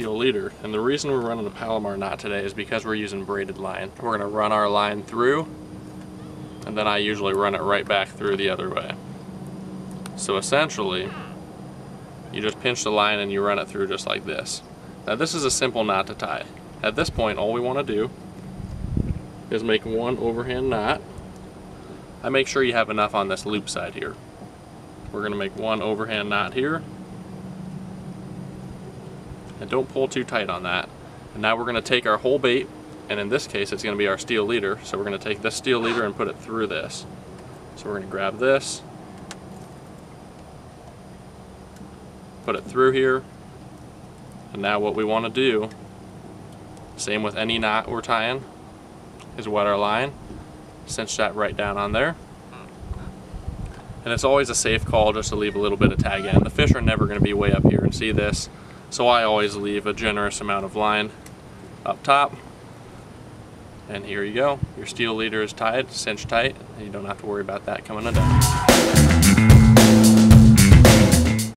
steel leader. And the reason we're running a Palomar knot today is because we're using braided line. We're gonna run our line through, and then I usually run it right back through the other way. So essentially, you just pinch the line and you run it through just like this. Now this is a simple knot to tie. At this point, all we wanna do is make one overhand knot. I make sure you have enough on this loop side here. We're gonna make one overhand knot here. And don't pull too tight on that. And now we're gonna take our whole bait, and in this case it's gonna be our steel leader. So we're gonna take this steel leader and put it through this. So we're gonna grab this, put it through here, and now what we wanna do, same with any knot we're tying, is wet our line, cinch that right down on there. And it's always a safe call just to leave a little bit of tag in. The fish are never going to be way up here and see this, so I always leave a generous amount of line up top. And here you go. Your steel leader is tied, cinched tight, and you don't have to worry about that coming undone.